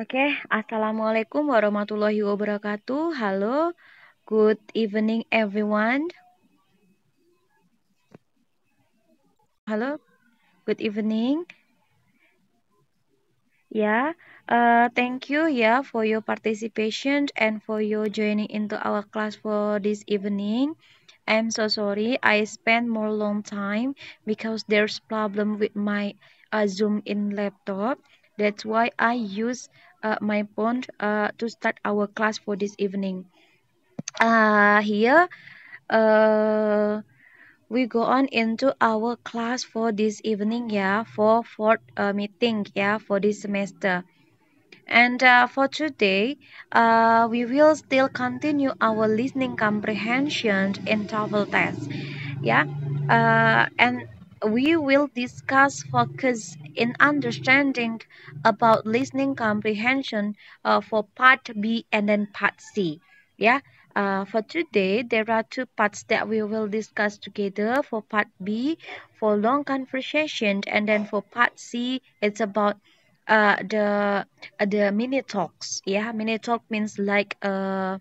Oke, Assalamualaikum warahmatullahi wabarakatuh. Halo, good evening everyone. Halo, good evening. Ya, yeah, uh, thank you ya yeah, for your participation and for your joining into our class for this evening. I'm so sorry I spent more long time because there's problem with my uh, Zoom in laptop. That's why I use uh, my phone uh, to start our class for this evening. Uh, here, uh, we go on into our class for this evening, yeah, for fourth uh, meeting, yeah, for this semester. And uh, for today, uh, we will still continue our listening comprehension in TOEFL test, yeah, uh, and we will discuss focus in understanding about listening comprehension uh, for part B and then part C. Yeah, uh, for today, there are two parts that we will discuss together. For part B, for long conversation, and then for part C, it's about uh, the uh, the mini talks. Yeah, mini talk means like uh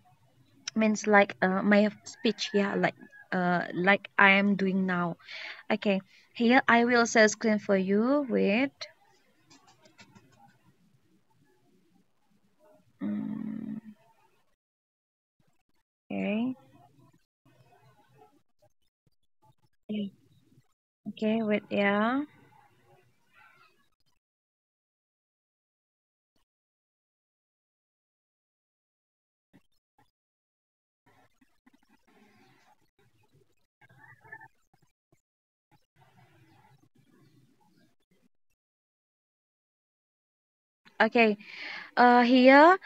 means like uh, my speech. Yeah, like uh like I am doing now. Okay. Here I will share screen for you. Wait. Mm. Okay. Okay, wait yeah. Okay, uh, here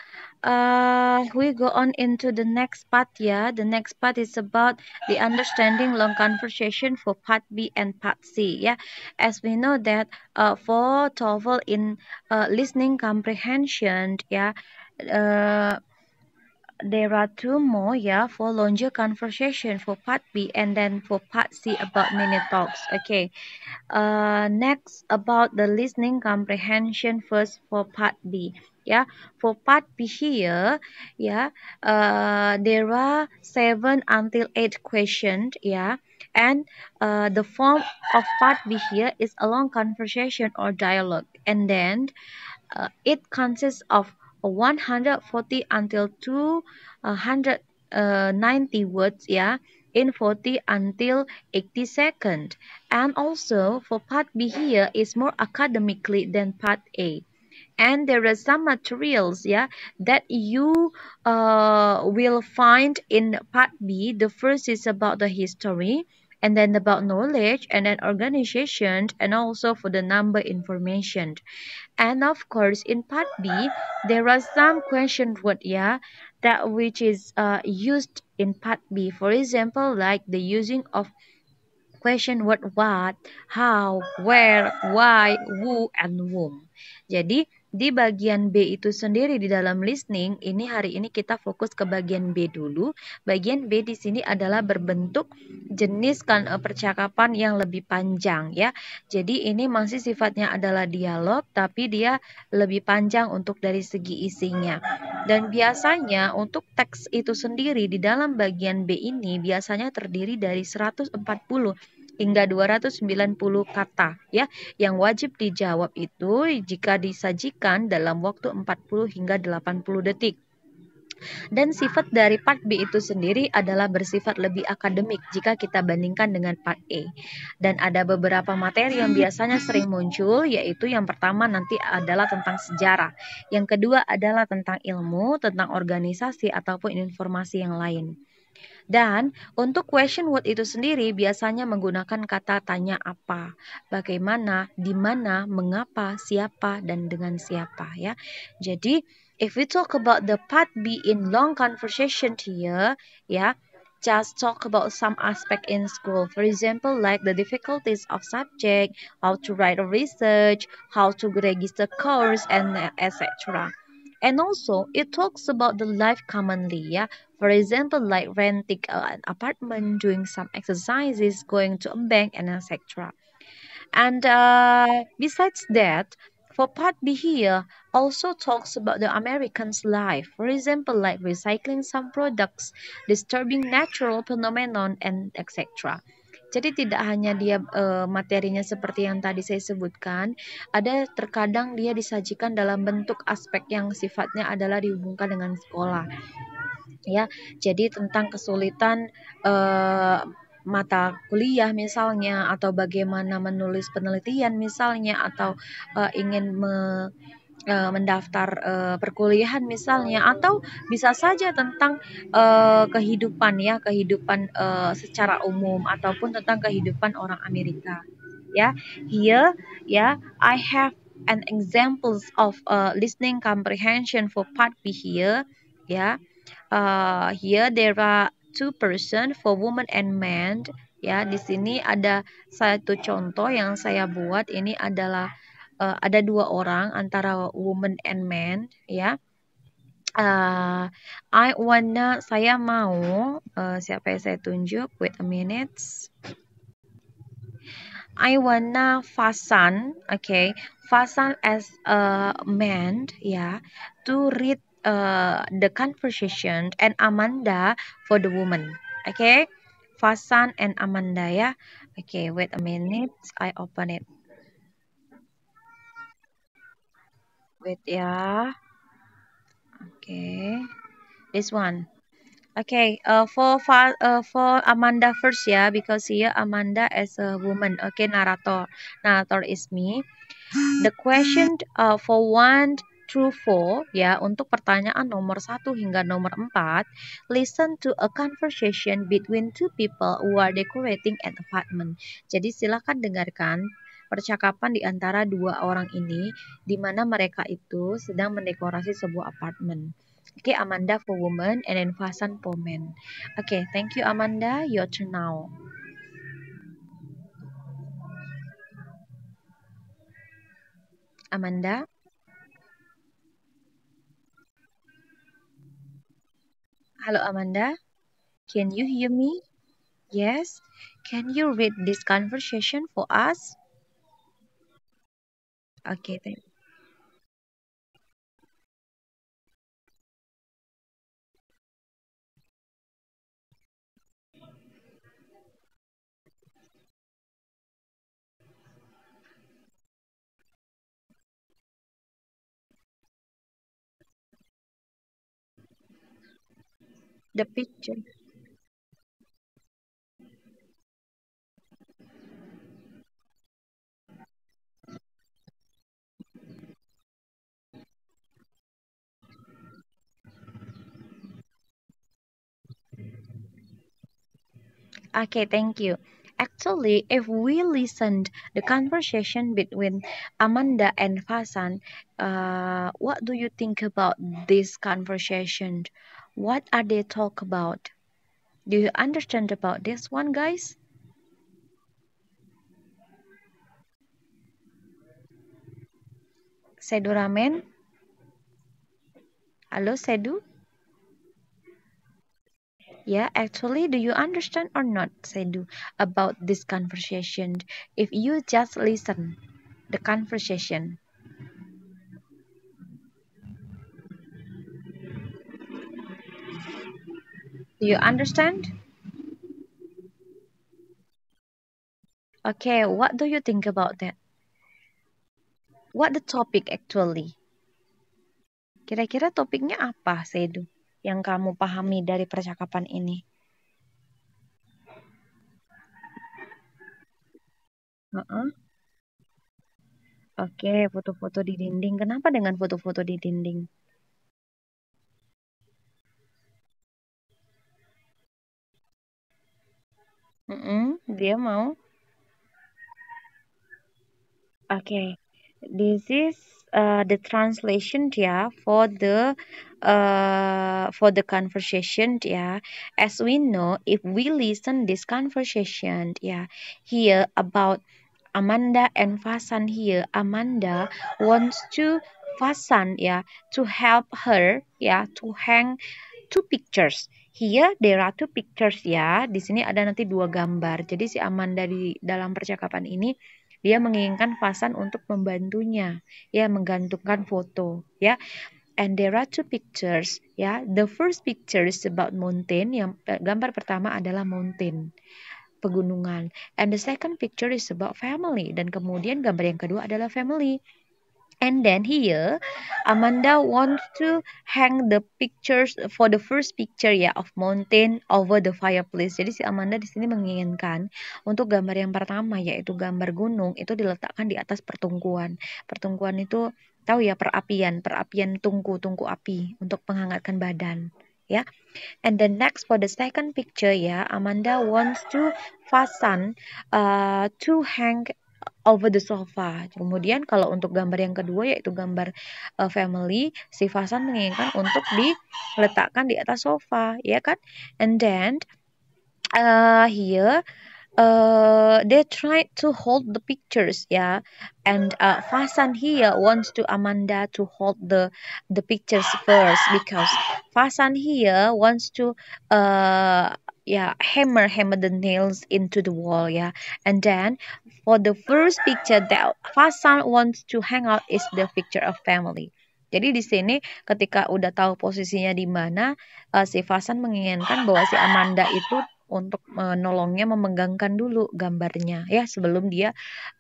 uh, we go on into the next part. Yeah, the next part is about the understanding long conversation for part B and part C. Yeah, as we know that uh, for TOEFL in uh, listening comprehension, yeah, uh, there are two more yeah for longer conversation for part B and then for part C about mini talks. Okay. Uh, next about the listening comprehension first for part B yeah. For part B here yeah uh, there are seven until eight questions yeah. And uh, the form of part B here is a long conversation or dialogue. And then uh, it consists of 140 until 290 words yeah in 40 until 80 seconds and also for part b here is more academically than part a. And there are some materials yeah that you uh, will find in part b. The first is about the history and then about knowledge and then organization and also for the number information and of course in part b there are some question word yeah that which is uh, used in part b. For example like the using of question word what how where why who and whom. Jadi di bagian B itu sendiri di dalam listening, ini hari ini kita fokus ke bagian B dulu. Bagian B di sini adalah berbentuk jenis kan uh, percakapan yang lebih panjang ya. Jadi ini masih sifatnya adalah dialog tapi dia lebih panjang untuk dari segi isinya. Dan biasanya untuk teks itu sendiri di dalam bagian B ini biasanya terdiri dari 140 hingga 290 kata ya yang wajib dijawab itu jika disajikan dalam waktu 40 hingga 80 detik. Dan sifat dari part B itu sendiri adalah bersifat lebih akademik jika kita bandingkan dengan part A. Dan ada beberapa materi yang biasanya sering muncul, yaitu yang pertama nanti adalah tentang sejarah. Yang kedua adalah tentang ilmu, tentang organisasi, ataupun informasi yang lain. Dan untuk question word itu sendiri biasanya menggunakan kata tanya apa, bagaimana, di mana, mengapa, siapa, dan dengan siapa ya. Jadi if we talk about the part B in long conversation here, ya, just talk about some aspect in school. For example, like the difficulties of subject, how to write a research, how to register course, and etc. And also, it talks about the life commonly, yeah. For example, like renting an apartment, doing some exercises, going to a bank, and etc. And uh, besides that, For part B here, also talks about the American's life, for example, like recycling some products, disturbing natural phenomenon, and etc. Jadi tidak hanya dia e, materinya seperti yang tadi saya sebutkan, ada terkadang dia disajikan dalam bentuk aspek yang sifatnya adalah dihubungkan dengan sekolah. Ya, jadi tentang kesulitan e, mata kuliah misalnya atau bagaimana menulis penelitian misalnya atau uh, ingin me, uh, mendaftar uh, perkuliahan misalnya atau bisa saja tentang uh, kehidupan ya kehidupan uh, secara umum ataupun tentang kehidupan orang Amerika ya. Here ya I have an examples of uh, listening comprehension for part B here ya. Uh, here there are two person for woman and man ya. Di sini ada satu contoh yang saya buat ini adalah uh, ada dua orang antara woman and man ya uh, I wanna saya mau uh, siapa yang saya tunjuk wait a minute I wanna Fasan okay Fasan as a man ya to read uh, the conversation and Amanda for the woman. Okay, Fasan and Amanda ya. Okay, wait a minute. I open it. Wait ya. Okay, this one. Okay, uh, for uh, for Amanda first ya, because here Amanda as a woman. Okay, narrator. Narrator is me. The question uh, for one true for ya untuk pertanyaan nomor 1 hingga nomor 4 listen to a conversation between two people who are decorating an apartment jadi silakan dengarkan percakapan di antara dua orang ini di mana mereka itu sedang mendekorasi sebuah apartemen Oke, okay, Amanda for woman and then Fasan for men. Oke, okay, thank you Amanda. Your turn now. Amanda. Hello, Amanda. Can you hear me? Yes. Can you read this conversation for us? Okay, then. the picture. Okay, thank you. Actually, if we listened the conversation between Amanda and Fasan, uh, what do you think about this conversation? What are they talk about? Do you understand about this one, guys? Sedu Ramen? Halo, Sedu? Yeah, actually, do you understand or not, Sedu, about this conversation? If you just listen the conversation. Do you understand? Okay, what do you think about that? What the topic actually? Kira-kira topiknya apa, Sedu, yang kamu pahami dari percakapan ini? Uh -uh. Oke, okay, foto-foto di dinding. Kenapa dengan foto-foto di dinding? Dia mau. Okay, this is uh, the translation yeah for the uh, for the conversation yeah as we know if we listen this conversation yeah here about Amanda and Fasan here Amanda wants to Fasan yeah to help her yeah to hang two pictures Here there are two pictures ya. Di sini ada nanti dua gambar. Jadi si Amanda di dalam percakapan ini dia menginginkan Fasan untuk membantunya, ya menggantungkan foto, ya. And there are two pictures, ya. The first picture is about mountain, yang eh, gambar pertama adalah mountain pegunungan. And the second picture is about family. Dan kemudian gambar yang kedua adalah family. And then here, Amanda wants to hang the pictures for the first picture ya of mountain over the fireplace. Jadi si Amanda di sini menginginkan untuk gambar yang pertama yaitu gambar gunung itu diletakkan di atas pertungkuan. Pertungkuan itu tahu ya perapian, perapian tungku, tungku api untuk menghangatkan badan ya. And then next for the second picture ya, Amanda wants to fasten uh, to hang over the sofa. Kemudian kalau untuk gambar yang kedua yaitu gambar uh, family, si Fasan menginginkan untuk diletakkan di atas sofa, ya kan? And then uh, here uh, they tried to hold the pictures yeah and uh, Fasan here wants to Amanda to hold the the pictures first because Fasan here wants to uh yeah hammer hammer the nails into the wall yeah. And then for the first picture that Fasan wants to hang out is the picture of family. Jadi di sini ketika udah tahu posisinya di mana uh, si Fasan menginginkan bahwa si Amanda itu untuk menolongnya memegangkan dulu gambarnya ya sebelum dia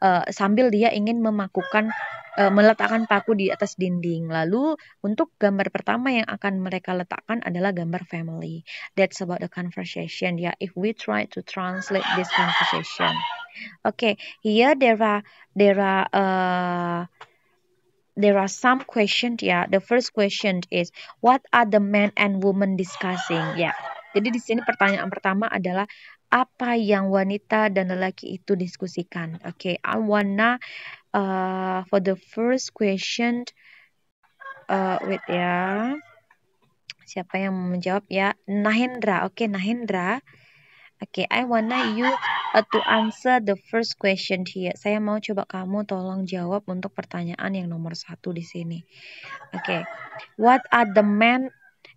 uh, sambil dia ingin memakukan uh, meletakkan paku di atas dinding. Lalu untuk gambar pertama yang akan mereka letakkan adalah gambar family. That's about the conversation ya. Yeah, if we try to translate this conversation. Okay, here there are there are uh, there are some questions ya. Yeah. The first question is what are the men and women discussing? Ya. Yeah. Jadi di sini pertanyaan pertama adalah apa yang wanita dan lelaki itu diskusikan. Oke, okay, I wanna uh, for the first question uh, wait ya. Siapa yang menjawab ya? Nahendra. Oke, okay, Nahendra. Oke, okay, I wanna you uh, to answer the first question here. Saya mau coba kamu tolong jawab untuk pertanyaan yang nomor satu di sini. Oke, okay. what are the men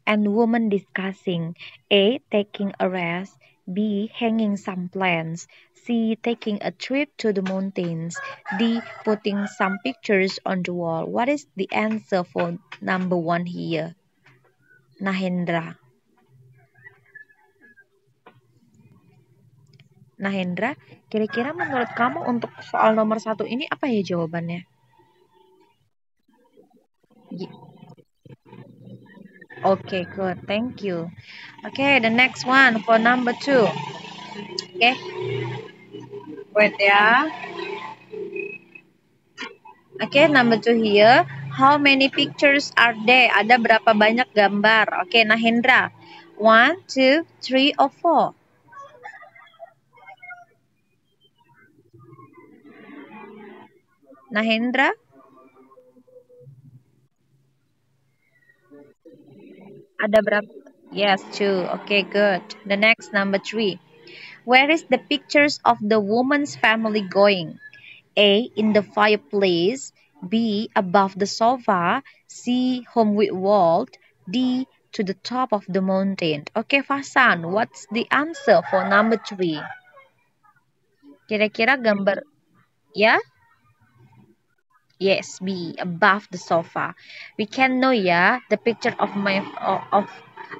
and women discussing A. Taking a rest B. Hanging some plants C. Taking a trip to the mountains D. Putting some pictures on the wall What is the answer for number one here? Nahendra Nahendra, kira-kira menurut kamu untuk soal nomor satu ini apa ya jawabannya? Okay, good. Thank you. Okay, the next one for number two. Okay. Wait ya. Okay, number two here. How many pictures are there? Ada berapa banyak gambar? Okay, Nahendra. One, two, three, or four? Nahendra? Ada berapa? Yes, two. Okay, good. The next, number three. Where is the pictures of the woman's family going? A. In the fireplace. B. Above the sofa. C. Home with wall. D. To the top of the mountain. Okay, Fasan, what's the answer for number three? Kira-kira gambar, ya? Yeah? Yes, B, above the sofa. We can know, yeah, the picture of my of,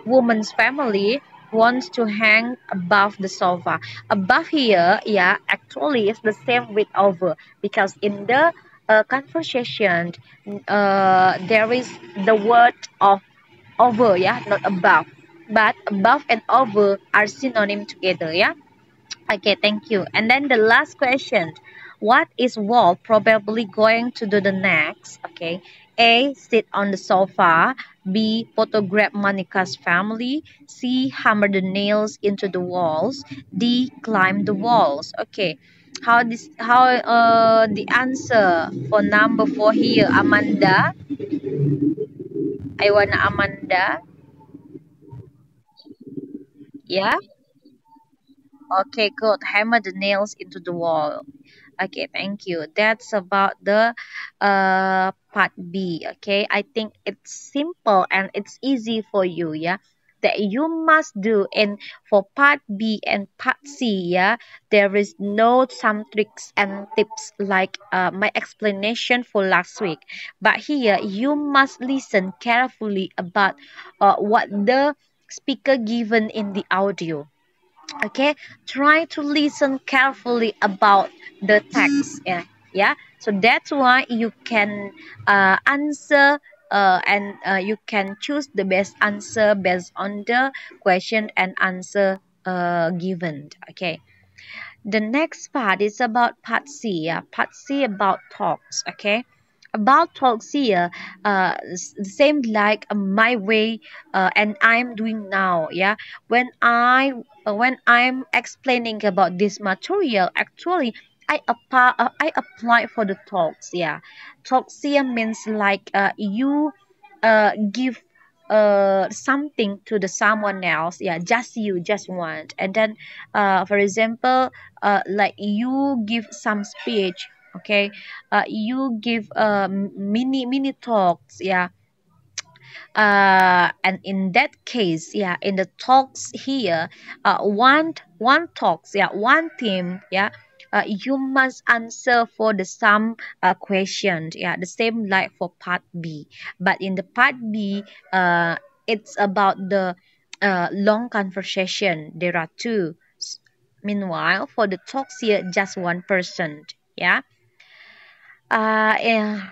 woman's family wants to hang above the sofa. Above here, yeah, actually is the same with over because in the uh, conversation, uh, there is the word of over, yeah, not above. But above and over are synonym together, yeah. Okay, thank you. And then the last question. What is Walt probably going to do the next? Okay. A. Sit on the sofa. B. Photograph Monica's family. C. Hammer the nails into the walls. D. Climb the walls. Okay. How this how uh the answer for number four here, Amanda? I want Amanda. Yeah. Okay, good. Hammer the nails into the wall. Okay, thank you. That's about the uh, part B. Okay, I think it's simple and it's easy for you. Yeah, that you must do. And for part B and part C, yeah, there is no some tricks and tips like uh, my explanation for last week. But here you must listen carefully about uh, what the speaker given in the audio okay? Try to listen carefully about the text yeah? Yeah? So that's why you can uh, answer uh, and uh, you can choose the best answer based on the question and answer uh, given okay? The next part is about part c yeah? Part c about talks okay about talks here uh same like my way uh, and i'm doing now yeah? When i when i'm explaining about this material actually i apply uh, i apply for the talks yeah? Talks here means like uh, you uh give uh something to the someone else yeah? Just you just want. And then uh for example uh like you give some speech okay? Uh, you give uh, mini mini talks yeah. Uh, and in that case yeah in the talks here uh, one one talks yeah one team yeah uh, you must answer for the same uh, question yeah the same like for part b. But in the part b uh, it's about the uh, long conversation. There are two. Meanwhile for the talks here just one person yeah uh,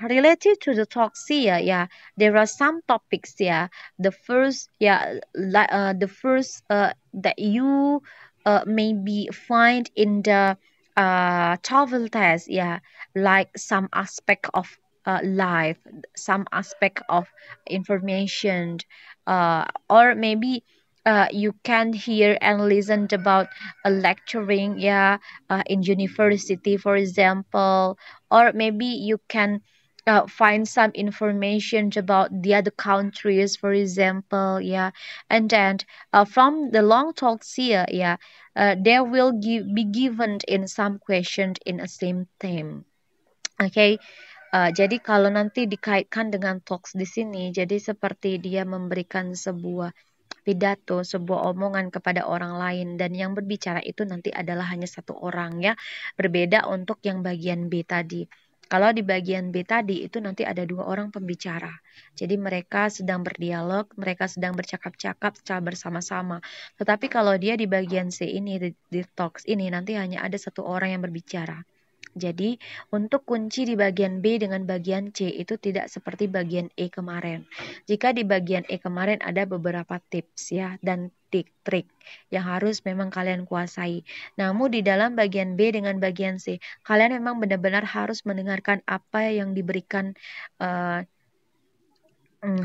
related to the talks here, yeah, there are some topics yeah. The first, yeah, like uh, the first uh, that you uh, maybe find in the uh, travel test, yeah, like some aspect of uh, life, some aspect of information, uh, or maybe uh, you can hear and listen about a lecturing yeah uh, in university for example or maybe you can uh, find some information about the other countries for example yeah. And then uh, from the long talks here yeah uh, there will give, be given in some questions in the same theme. Okay? Uh, jadi kalau nanti dikaitkan dengan talks di sini, jadi seperti dia memberikan sebuah pidato, sebuah omongan kepada orang lain dan yang berbicara itu nanti adalah hanya satu orang ya. Berbeda untuk yang bagian B tadi. Kalau di bagian B tadi itu nanti ada dua orang pembicara. Jadi mereka sedang berdialog, mereka sedang bercakap-cakap secara bersama-sama. Tetapi kalau dia di bagian C ini, di, di talks ini nanti hanya ada satu orang yang berbicara. Jadi, untuk kunci di bagian B dengan bagian C itu tidak seperti bagian E kemarin. Jika di bagian E kemarin ada beberapa tips ya dan trik-trik yang harus memang kalian kuasai. Namun di dalam bagian B dengan bagian C, kalian memang benar-benar harus mendengarkan apa yang diberikan uh,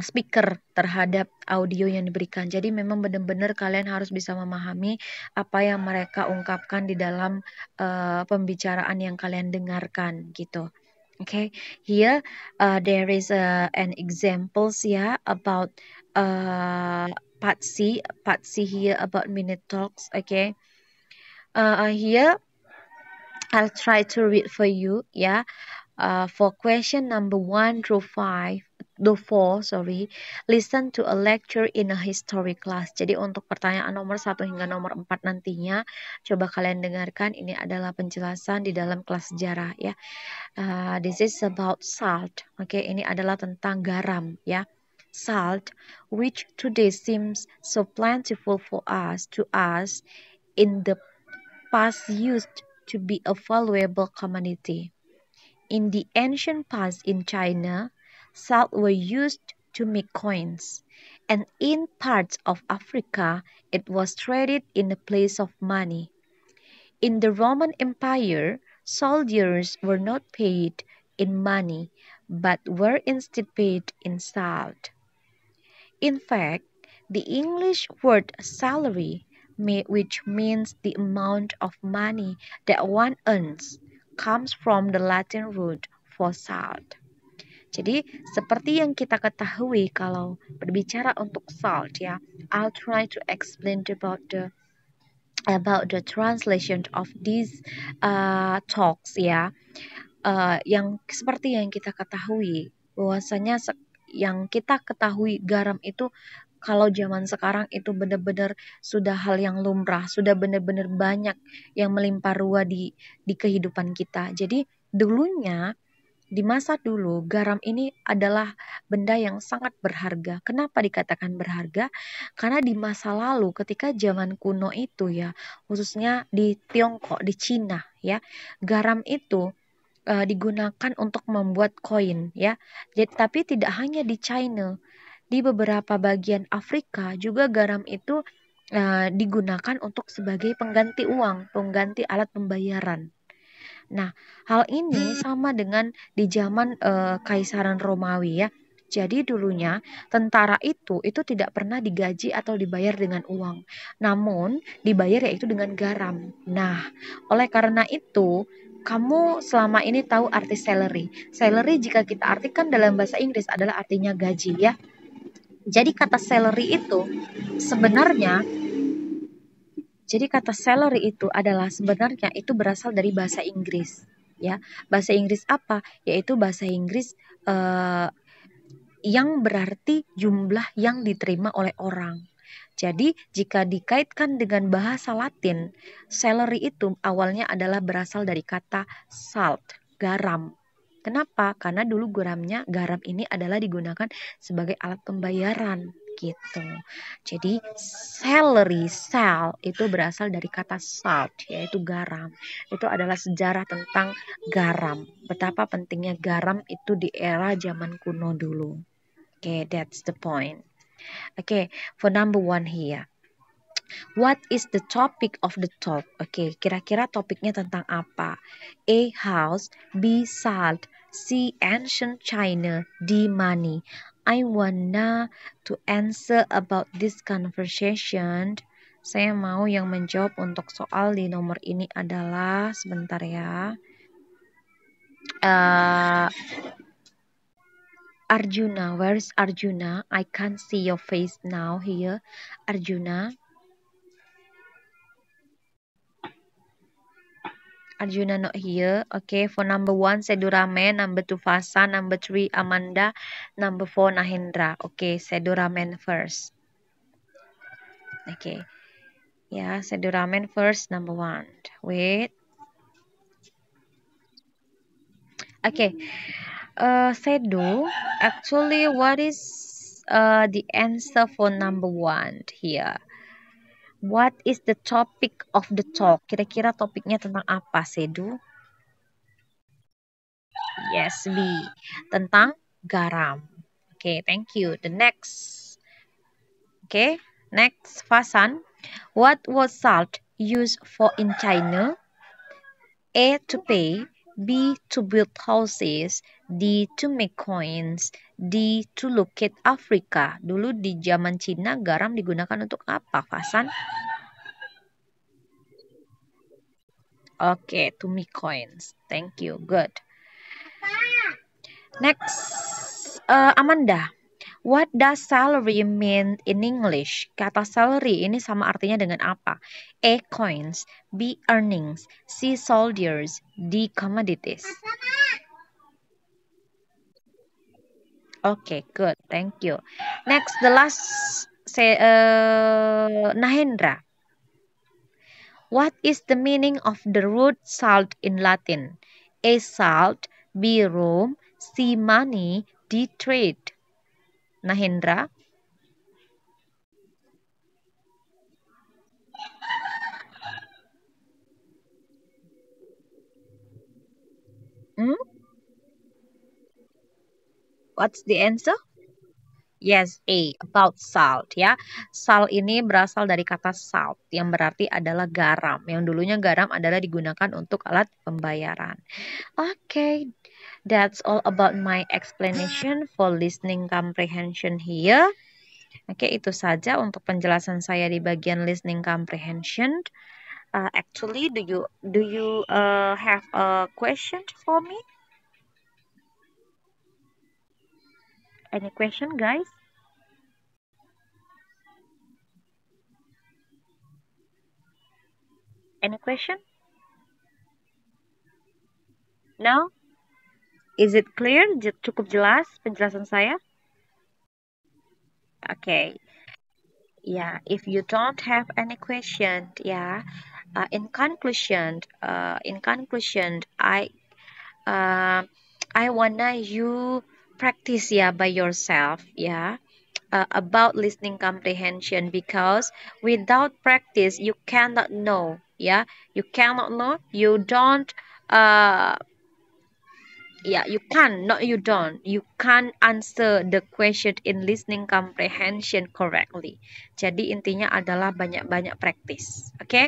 speaker terhadap audio yang diberikan. Jadi memang benar-benar kalian harus bisa memahami apa yang mereka ungkapkan di dalam uh, pembicaraan yang kalian dengarkan gitu. Okay, here uh, there is a, an examples yeah about uh, part C, part C here about minute talks. Okay, uh, here I'll try to read for you. Yeah, uh, for question number one through five. The four, sorry, listen to a lecture in a history class. Jadi untuk pertanyaan nomor satu hingga nomor empat nantinya, coba kalian dengarkan. Ini adalah penjelasan di dalam kelas sejarah ya. Uh, this is about salt. Oke, okay, ini adalah tentang garam ya. Salt, which today seems so plentiful for us to us, in the past used to be a valuable commodity. In the ancient past in China, Salt were used to make coins, and in parts of Africa it was traded in the place of money. In the Roman Empire, soldiers were not paid in money, but were instead paid in salt. In fact, the English word salary, which means the amount of money that one earns, comes from the Latin root for salt. Jadi seperti yang kita ketahui kalau berbicara untuk salt ya, I'll try to explain about the about the translation of these uh, talks ya. Uh, yang seperti yang kita ketahui bahwasanya yang kita ketahui garam itu kalau zaman sekarang itu benar-benar sudah hal yang lumrah, sudah benar-benar banyak yang melimpah ruah di di kehidupan kita. Jadi dulunya di masa dulu, garam ini adalah benda yang sangat berharga. Kenapa dikatakan berharga? Karena di masa lalu, ketika zaman kuno itu ya, khususnya di Tiongkok, di Cina ya, garam itu uh, digunakan untuk membuat koin ya. Jadi, tapi tidak hanya di China, di beberapa bagian Afrika juga garam itu uh, digunakan untuk sebagai pengganti uang, pengganti alat pembayaran. Nah, hal ini sama dengan di zaman uh, Kaisaran Romawi ya. Jadi dulunya tentara itu itu tidak pernah digaji atau dibayar dengan uang, namun dibayar yaitu dengan garam. Nah, oleh karena itu kamu selama ini tahu arti salary. Salary jika kita artikan dalam bahasa Inggris adalah artinya gaji ya. Jadi kata salary itu sebenarnya jadi kata salary itu adalah sebenarnya itu berasal dari bahasa Inggris, ya. Bahasa Inggris apa? Yaitu bahasa Inggris uh, yang berarti jumlah yang diterima oleh orang. Jadi, jika dikaitkan dengan bahasa Latin, salary itu awalnya adalah berasal dari kata salt, garam. Kenapa? Karena dulu garamnya, garam ini adalah digunakan sebagai alat pembayaran gitu. Jadi celery, sal itu berasal dari kata salt yaitu garam. Itu adalah sejarah tentang garam. Betapa pentingnya garam itu di era zaman kuno dulu. Okay, that's the point. Oke, okay, for number one here. What is the topic of the talk? Oke, okay, kira-kira topiknya tentang apa? A. House B. Salt C. Ancient China D. Money I wanna to answer about this conversation. Saya mau yang menjawab untuk soal di nomor ini adalah sebentar ya. Uh, Arjuna, where is Arjuna? I can't see your face now here. Arjuna. Arjuna not here. Okay, for number one, Sedurame. Number two, Fasa. Number three, Amanda. Number four, Nahendra. Okay, Seduramen first. Okay. Yeah, Seduramen first, number one. Wait. Okay. Uh, Sedu, actually, what is uh, the answer for number one here? What is the topic of the talk? Kira-kira topiknya tentang apa, Sedu? Yes, B. Tentang garam. Okay, thank you. The next. Okay, next, Fasan. What was salt used for in China? A. To pay. B. To build houses. D. To make coins. D. To locate Africa. Dulu di zaman Cina garam digunakan untuk apa, Fasan? Oke, okay, to make coins. Thank you. Good. Next, uh, Amanda. What does salary mean in English? Kata salary ini sama artinya dengan apa? A. Coins. B. Earnings. C. Soldiers. D. Commodities. Okay, good. Thank you. Next, the last, say, uh, Nahendra. What is the meaning of the root salt in Latin? A. Salt. B. Room. C. Money. D. Trade. Nahendra. Hmm? What's the answer? Yes, A, about salt ya. Salt ini berasal dari kata salt yang berarti adalah garam. Yang dulunya garam adalah digunakan untuk alat pembayaran. Oke, okay, that's all about my explanation for listening comprehension here. Oke, okay, itu saja untuk penjelasan saya di bagian listening comprehension. Uh, actually, do you do you uh, have a question for me? Any question, guys? Any question? No? Is it clear? Cukup jelas penjelasan saya? Okay. yeah if you don't have any question yeah uh, in conclusion uh, in conclusion i uh, i wanna you practice yeah by yourself yeah uh, about listening comprehension because without practice you cannot know yeah. You cannot know you don't uh yeah you can not you don't. You can't answer the question in listening comprehension correctly. Jadi intinya adalah banyak-banyak praktis oke okay?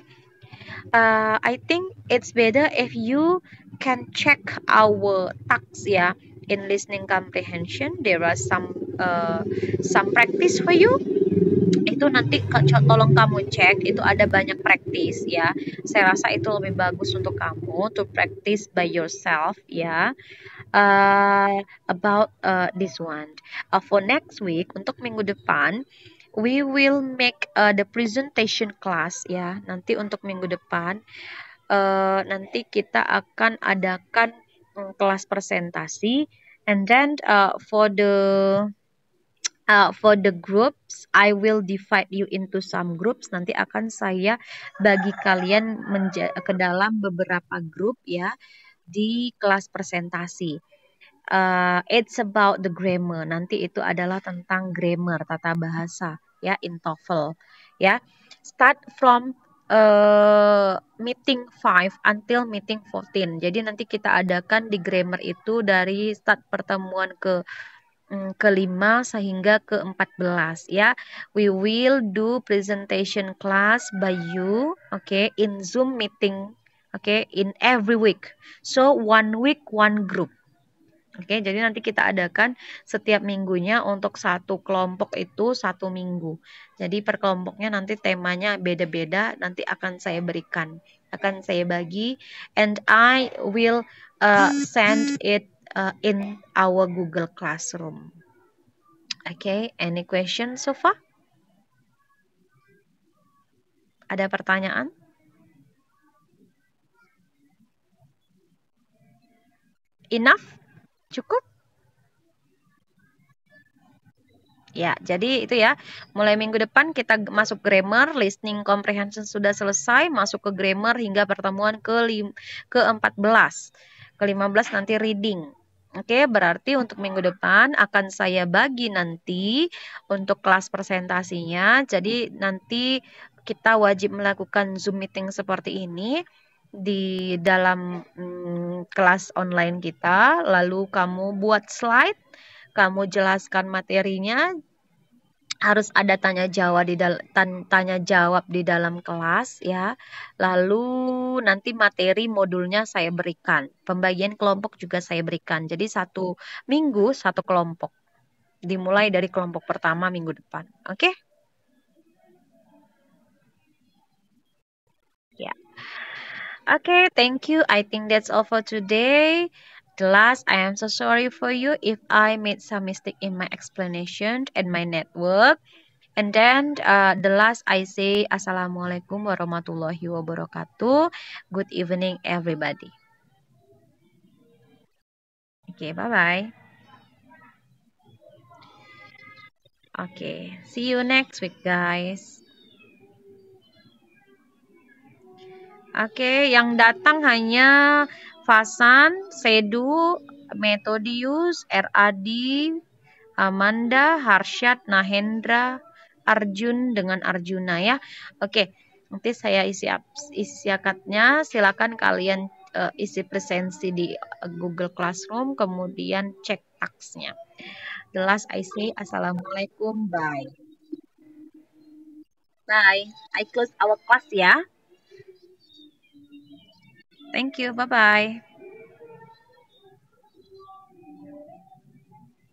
uh, I think it's better if you can check our tasks ya in listening comprehension there are some uh, some practice for you. Itu nanti tolong kamu cek itu ada banyak praktis ya. Saya rasa itu lebih bagus untuk kamu to practice by yourself ya. Uh, about uh, this one. Uh, for next week untuk minggu depan we will make uh, the presentation class ya. Nanti untuk minggu depan uh, nanti kita akan adakan kelas presentasi. And then uh, for the uh, for the groups I will divide you into some groups. Nanti akan saya bagi kalian ke dalam beberapa grup ya di kelas presentasi. Uh, it's about the grammar. Nanti itu adalah tentang grammar tata bahasa ya in TOEFL ya. Start from uh, meeting 5 until meeting 14 jadi nanti kita adakan di grammar itu dari start pertemuan ke Mm, kelima sehingga ke belas ya. We will do presentation class by you, okay, in Zoom meeting, okay, in every week. So one week one group. Oke, jadi nanti kita adakan setiap minggunya untuk satu kelompok itu satu minggu. Jadi per kelompoknya nanti temanya beda-beda, nanti akan saya berikan, akan saya bagi, and I will uh, send it uh, in our Google Classroom. Okay, any question so far? Ada pertanyaan? Enough? Cukup? Ya, jadi itu ya. Mulai minggu depan kita masuk grammar, listening comprehension sudah selesai, masuk ke grammar hingga pertemuan ke ke-14. Ke-15 nanti reading. Oke, berarti untuk minggu depan akan saya bagi nanti untuk kelas presentasinya. Jadi nanti kita wajib melakukan Zoom meeting seperti ini di dalam hmm, kelas online kita. Lalu kamu buat slide, kamu jelaskan materinya, harus ada tanya jawab di dalam tanya jawab di dalam kelas ya. Lalu nanti materi modulnya saya berikan. Pembagian kelompok juga saya berikan. Jadi satu minggu satu kelompok. Dimulai dari kelompok pertama minggu depan. Oke? Okay? Okay, thank you. I think that's all for today. The last, I am so sorry for you if I made some mistake in my explanation and my network. And then uh, the last I say Assalamualaikum warahmatullahi wabarakatuh. Good evening everybody. Okay, bye-bye. Okay, see you next week guys. Oke, yang datang hanya Fasan, Sedu, Metodius, RAD, Amanda, Harsyad, Nahendra, Arjun dengan Arjuna ya. Oke, nanti saya isi isi akadnya. Silakan kalian uh, isi presensi di uh, Google Classroom, kemudian cek taksnya. The last I say, Assalamualaikum, bye. Bye. I close our class ya. Thank you. Bye bye.